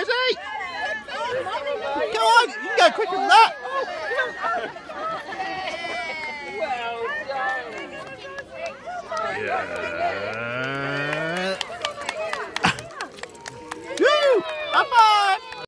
Rosie! Come on, you can go quicker than that!